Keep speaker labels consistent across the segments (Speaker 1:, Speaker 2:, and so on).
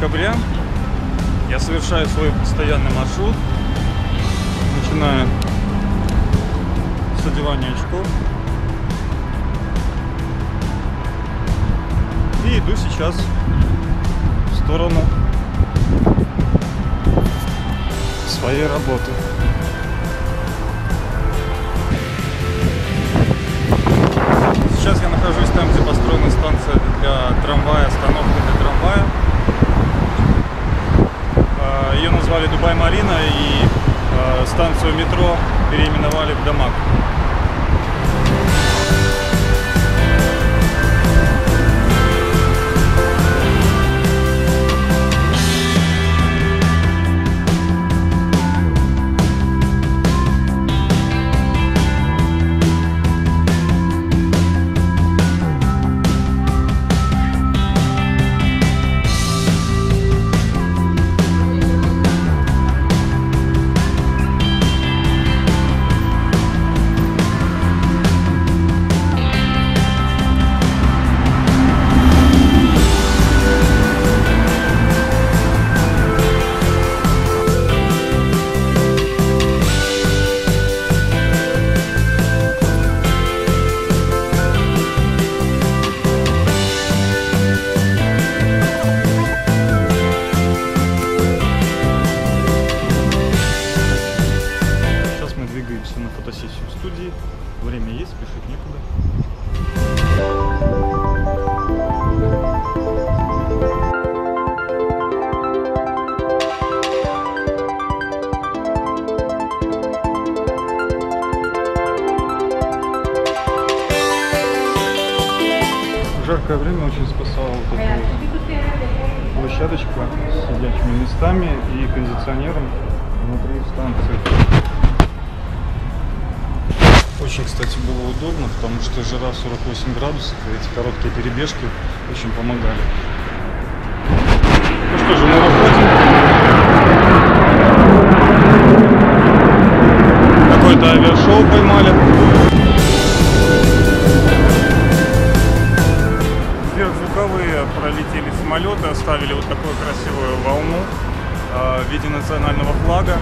Speaker 1: декабря. Я совершаю свой постоянный маршрут. Начинаю с одевания очков. И иду сейчас в сторону своей работы. Сейчас я нахожусь там, где построена станция для трамвая, остановка для трамвая. Ее назвали Дубай Марина и а, станцию метро переименовали в Дамаг. Жаркое время очень спасала вот эта вот площадочка с сидячими местами и кондиционером внутри станции. Очень, кстати, было удобно, потому что жара 48 градусов, и эти короткие перебежки очень помогали. Ну что же, мы выходим. Какое-то авиашоу поймали. Самолеты, оставили вот такую красивую волну э, в виде национального флага.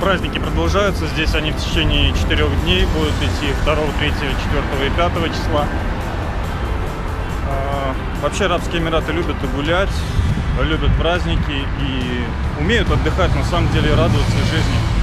Speaker 1: Праздники продолжаются. Здесь они в течение четырех дней будут идти 2, 3, 4 и 5 числа. А, Вообще Арабские Эмираты любят и гулять, любят праздники и умеют отдыхать, на самом деле радоваться жизни.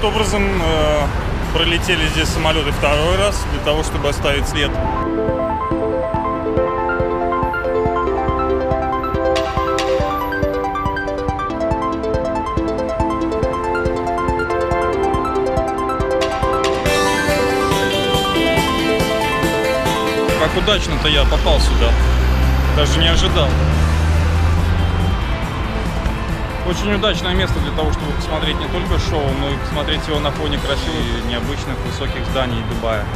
Speaker 1: Вот образом э, пролетели здесь самолеты второй раз для того, чтобы оставить след. Как удачно-то я попал сюда. Даже не ожидал. Очень удачное место для того, чтобы посмотреть не только шоу, но и посмотреть его на фоне красивых и необычных высоких зданий Дубая.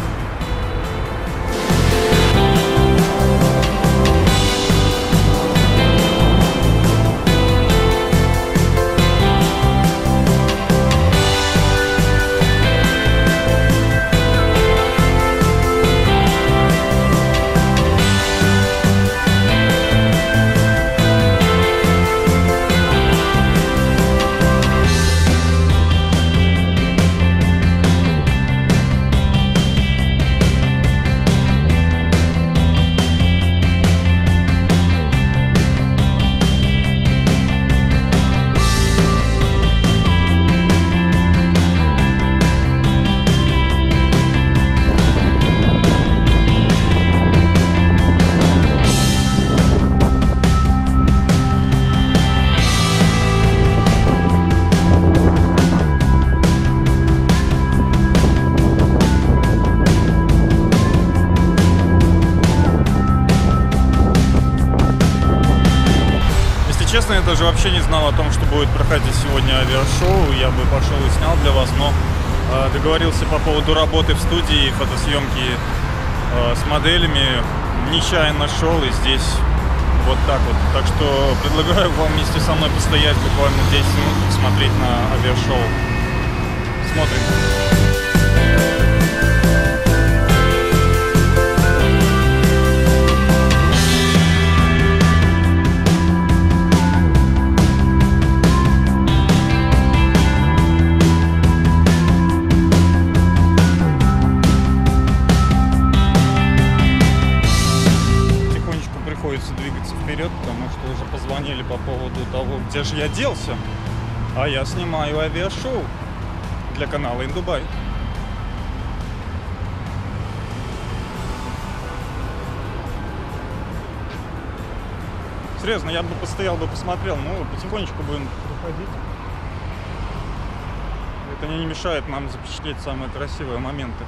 Speaker 2: Честно, я даже вообще не знал о том, что будет проходить сегодня авиашоу. Я бы пошел и снял для вас, но э, договорился по поводу работы в студии, фотосъемки э, с моделями. Нечаянно шел и здесь вот так вот. Так что предлагаю вам вместе со мной постоять буквально 10 минут, посмотреть на авиашоу. Смотрим. По поводу того, где же я делся. А я снимаю авиашоу для канала Индубай. Серьезно, я бы постоял бы, посмотрел, ну, потихонечку будем проходить. Это не мешает нам запечатлеть самые красивые моменты.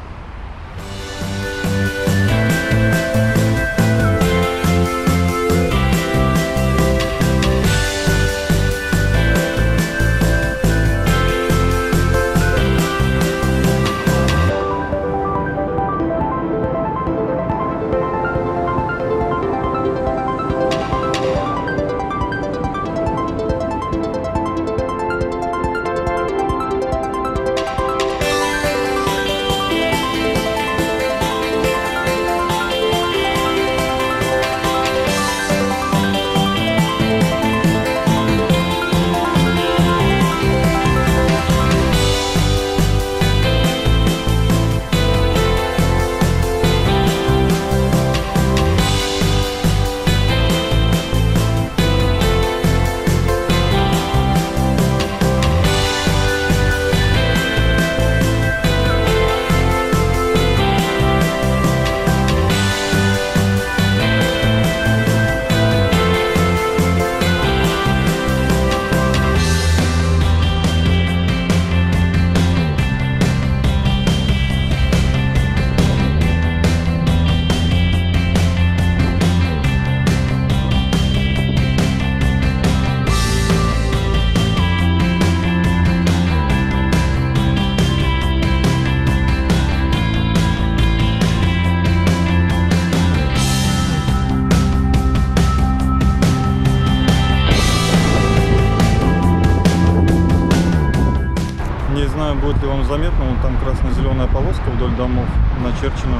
Speaker 2: Заметно, вон там красно-зеленая полоска вдоль домов начерчена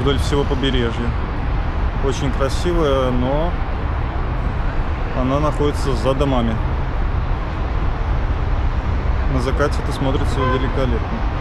Speaker 2: вдоль всего побережья. Очень красивая, но она находится за домами. На закате это смотрится великолепно.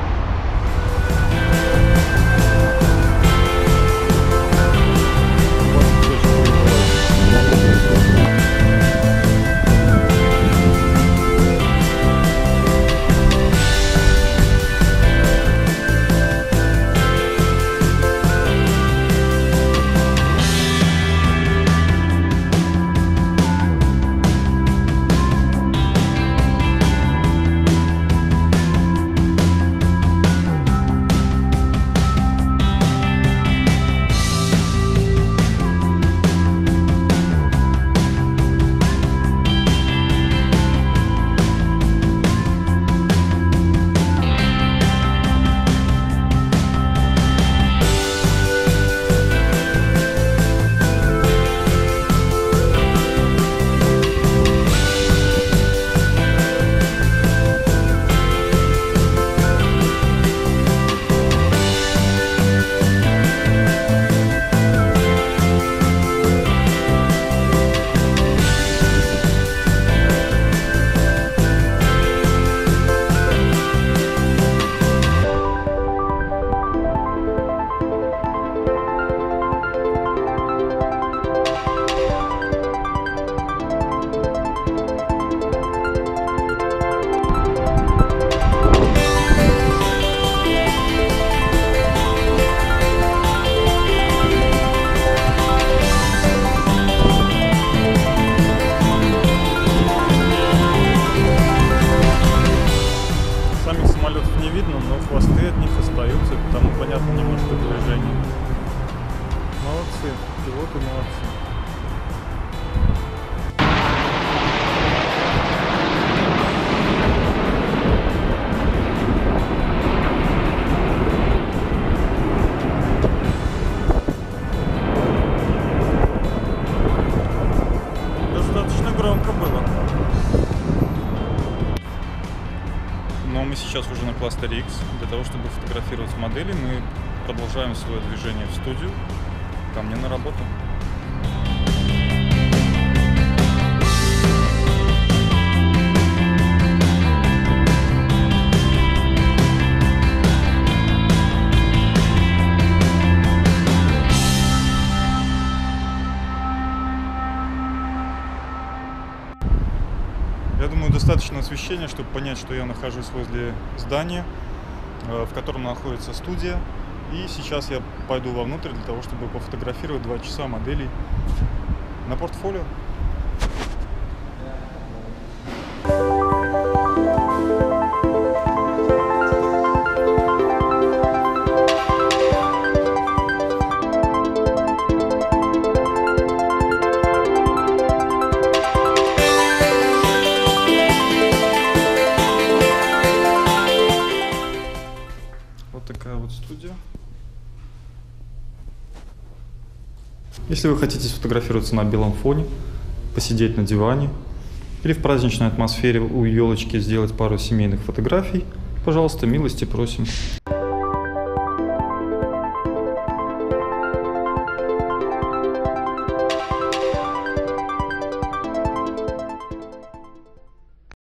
Speaker 2: молодцы, пилоты молодцы. сейчас уже на кластере X. Для того, чтобы фотографировать модели, мы продолжаем свое движение в студию. Ко мне на работу. Я думаю, достаточно освещения, чтобы понять, что я нахожусь возле здания, э, в котором находится студия. И сейчас я пойду вовнутрь для того, чтобы пофотографировать два часа моделей на портфолио. Если вы хотите сфотографироваться на белом фоне, посидеть на диване или в праздничной атмосфере у елочки сделать пару семейных фотографий, пожалуйста, милости просим.